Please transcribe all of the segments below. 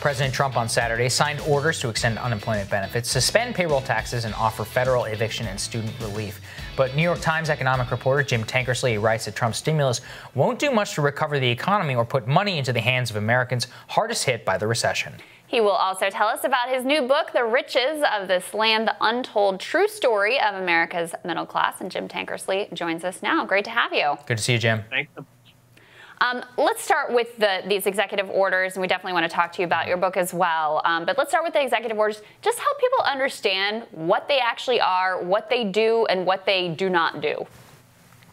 President Trump on Saturday signed orders to extend unemployment benefits, suspend payroll taxes, and offer federal eviction and student relief. But New York Times economic reporter Jim Tankersley writes that Trump's stimulus won't do much to recover the economy or put money into the hands of Americans hardest hit by the recession. He will also tell us about his new book, The Riches of This Land, the untold true story of America's middle class. And Jim Tankersley joins us now. Great to have you. Good to see you, Jim. Thanks. Um, let's start with the, these executive orders, and we definitely want to talk to you about your book as well. Um, but let's start with the executive orders. Just help people understand what they actually are, what they do, and what they do not do.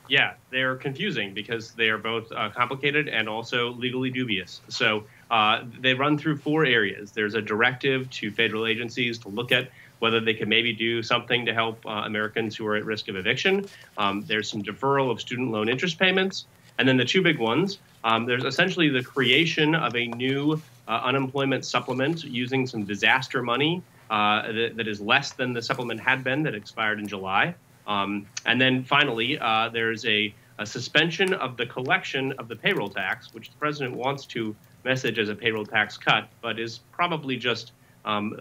Yeah, they're confusing because they are both uh, complicated and also legally dubious. So uh, they run through four areas. There's a directive to federal agencies to look at whether they can maybe do something to help uh, Americans who are at risk of eviction. Um, there's some deferral of student loan interest payments. And then the two big ones um, there's essentially the creation of a new uh, unemployment supplement using some disaster money uh, that, that is less than the supplement had been that expired in July. Um, and then finally, uh, there's a, a, suspension of the collection of the payroll tax, which the president wants to message as a payroll tax cut, but is probably just um,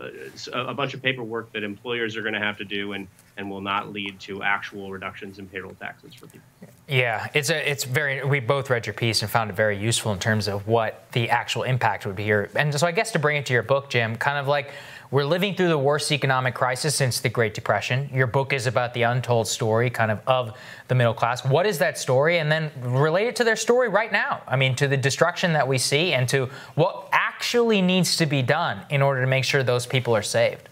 a, a, bunch of paperwork that employers are going to have to do and, and will not lead to actual reductions in payroll taxes for people. Yeah, it's a, it's very. We both read your piece and found it very useful in terms of what the actual impact would be here. And so, I guess to bring it to your book, Jim, kind of like we're living through the worst economic crisis since the Great Depression. Your book is about the untold story, kind of of the middle class. What is that story, and then relate it to their story right now? I mean, to the destruction that we see, and to what actually needs to be done in order to make sure those people are saved.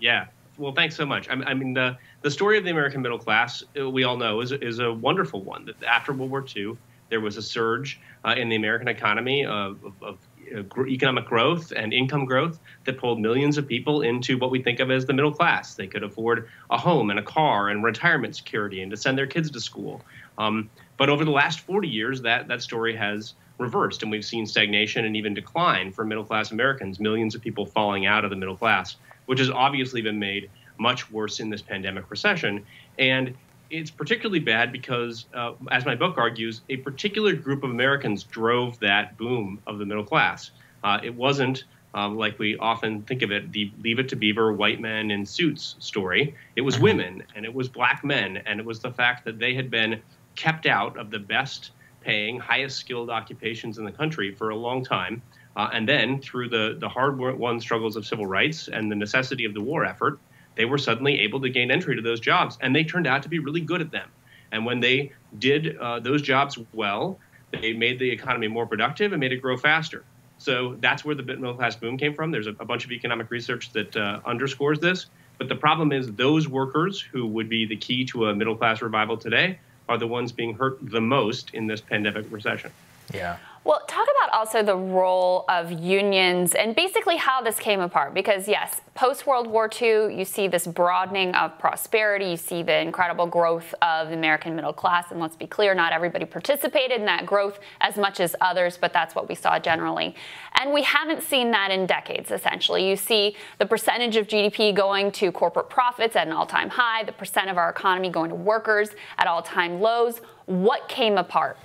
Yeah. Well, thanks so much. I, I mean, the the story of the American middle class, uh, we all know, is, is a wonderful one. That after World War II, there was a surge uh, in the American economy of, of, of uh, economic growth and income growth that pulled millions of people into what we think of as the middle class. They could afford a home and a car and retirement security and to send their kids to school. Um, but over the last 40 years, that, that story has reversed, and we've seen stagnation and even decline for middle class Americans, millions of people falling out of the middle class, which has obviously been made much worse in this pandemic recession. And it's particularly bad because, uh, as my book argues, a particular group of Americans drove that boom of the middle class. Uh, it wasn't um, like we often think of it, the Leave It to Beaver white men in suits story. It was mm-hmm. women and it was black men, and it was the fact that they had been kept out of the best paying, highest skilled occupations in the country for a long time. Uh, and then, through the, the hard won struggles of civil rights and the necessity of the war effort, they were suddenly able to gain entry to those jobs, and they turned out to be really good at them. And when they did uh, those jobs well, they made the economy more productive and made it grow faster. So that's where the middle class boom came from. There's a, a bunch of economic research that uh, underscores this. But the problem is, those workers who would be the key to a middle class revival today are the ones being hurt the most in this pandemic recession. Yeah. Well, talk about also the role of unions and basically how this came apart. Because, yes, post World War II, you see this broadening of prosperity, you see the incredible growth of the American middle class. And let's be clear, not everybody participated in that growth as much as others, but that's what we saw generally. And we haven't seen that in decades, essentially. You see the percentage of GDP going to corporate profits at an all time high, the percent of our economy going to workers at all time lows. What came apart?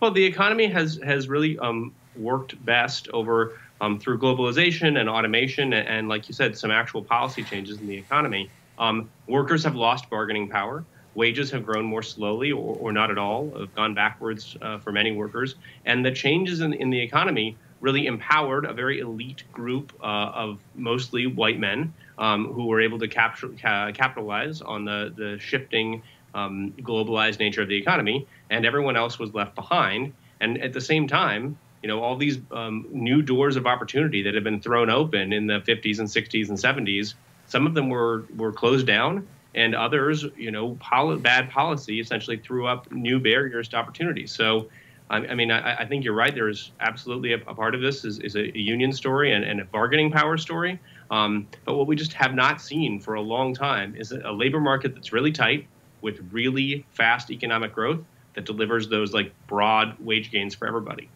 Well, the economy has has really um, worked best over um, through globalization and automation, and, and, like you said, some actual policy changes in the economy. Um, workers have lost bargaining power. Wages have grown more slowly, or, or not at all, have gone backwards uh, for many workers. And the changes in, in the economy really empowered a very elite group uh, of mostly white men um, who were able to capture, ca- capitalize on the, the shifting um, globalized nature of the economy, and everyone else was left behind. And at the same time, you know, all these um, new doors of opportunity that had been thrown open in the 50s and 60s and 70s, some of them were were closed down, and others, you know, pol- bad policy essentially threw up new barriers to opportunity. So. I, I mean, I, I, think you're right. There's absolutely a, a part of this is, is a, a, union story and, and, a bargaining power story. Um, but what we just have not seen for a long time is a labor market that's really tight, with really fast economic growth that delivers those like broad wage gains for everybody.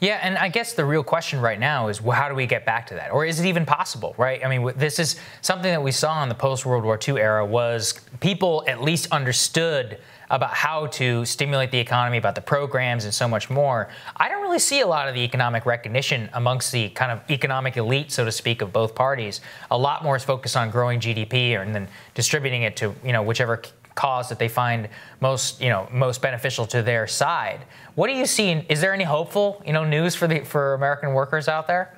Yeah, and I guess the real question right now is well, how do we get back to that, or is it even possible? Right? I mean, this is something that we saw in the post World War II era was people at least understood about how to stimulate the economy, about the programs, and so much more. I don't really see a lot of the economic recognition amongst the kind of economic elite, so to speak, of both parties. A lot more is focused on growing GDP and then distributing it to you know whichever cause that they find most you know most beneficial to their side. What do you see? Is there any hopeful you know news for the for American workers out there?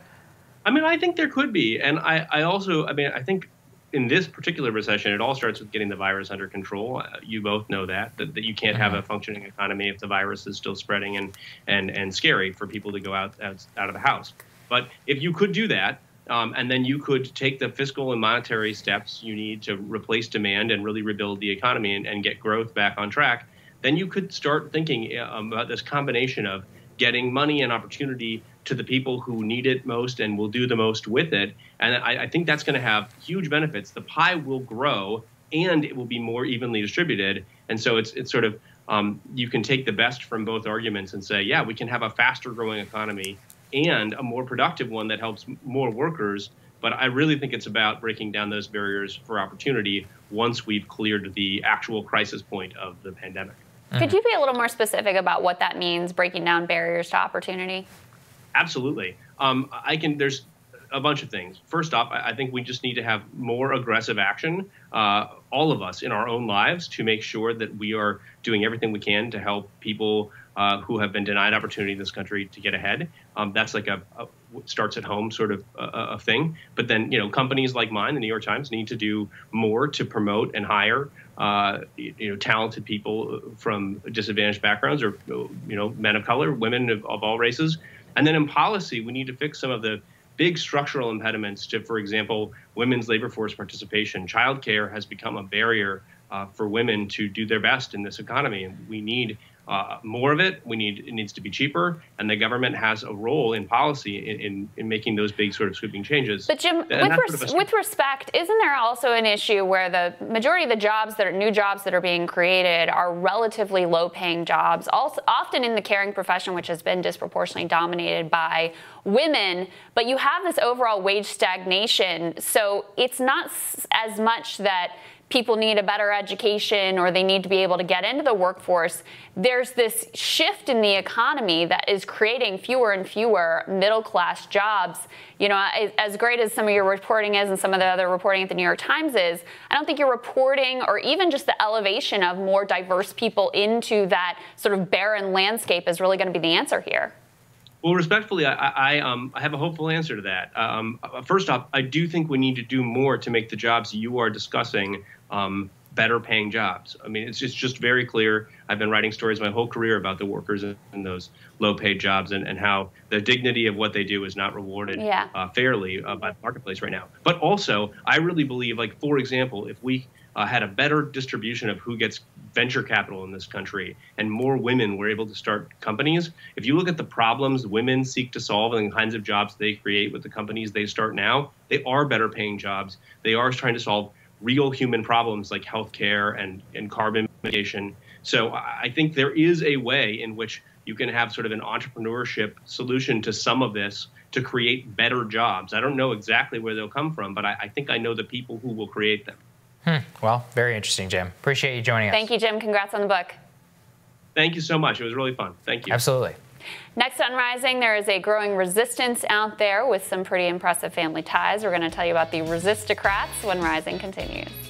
I mean, I think there could be, and I, I also, I mean, I think in this particular recession, it all starts with getting the virus under control. Uh, you both know that, that that you can't have a mm-hmm. functioning economy if the virus is still spreading and and and scary for people to go out out, out of the house. But if you could do that, um, and then you could take the fiscal and monetary steps you need to replace demand and really rebuild the economy and, and get growth back on track. Then you could start thinking uh, about this combination of getting money and opportunity to the people who need it most and will do the most with it. And I, I think that's going to have huge benefits. The pie will grow and it will be more evenly distributed. And so it's it's sort of um, you can take the best from both arguments and say, yeah, we can have a faster growing economy and a more productive one that helps more workers. But I really think it's about breaking down those barriers for opportunity once we've cleared the actual crisis point of the pandemic. Could you be a little more specific about what that means, breaking down barriers to opportunity? Absolutely. Um, I can. There's a bunch of things. First off, I think we just need to have more aggressive action, uh, all of us in our own lives, to make sure that we are doing everything we can to help people uh, who have been denied opportunity in this country to get ahead. Um, that's like a, a, starts at home sort of a, a, thing. But then, you know, companies like mine, the New York Times, need to do more to promote and hire, uh, you know, talented people from disadvantaged backgrounds or, you know, men of color, women of, of all races. And then in policy, we need to fix some of the big structural impediments to, for example, women's labor force participation. Childcare has become a barrier uh, for women to do their best in this economy, and we need uh, more of it. We need it needs to be cheaper, and the government has a role in policy in, in, in making those big sort of sweeping changes. But Jim, with, res- sort of with, respect, isn't there also an issue where the majority of the jobs that are new jobs that are being created are relatively low-paying jobs, also often in the caring profession, which has been disproportionately dominated by women. But you have this overall wage stagnation, so it's not as much that people need a better education or they need to be able to get into the workforce, there's this shift in the economy that is creating fewer and fewer middle class jobs. You know, as great as some of your reporting is and some of the other reporting at the New York Times is, I don't think your reporting or even just the elevation of more diverse people into that sort of barren landscape is really going to be the answer here. Well, respectfully, I, I, um, I, have a hopeful answer to that. Um, first off, I do think we need to do more to make the jobs you are discussing um, better paying jobs. I mean, it's just, just very clear. I've been writing stories my whole career about the workers in, those low paid jobs and, and how the dignity of what they do is not rewarded yeah. uh, fairly uh, by the marketplace right now. But also, I really believe, like, for example, if we uh, had a better distribution of who gets venture capital in this country and more women were able to start companies, if you look at the problems women seek to solve and the kinds of jobs they create with the companies they start now, they are better paying jobs. They are trying to solve real human problems like healthcare and, and carbon mitigation. So I think there is a way in which you can have sort of an entrepreneurship solution to some of this to create better jobs. I don't know exactly where they'll come from, but I, I think I know the people who will create them. Hmm. Well, very interesting, Jim. Appreciate you joining us. Thank you, Jim. Congrats on the book. Thank you so much. It was really fun. Thank you. Absolutely. Next on Rising, there is a growing resistance out there with some pretty impressive family ties. We're going to tell you about the resistocrats when Rising continues.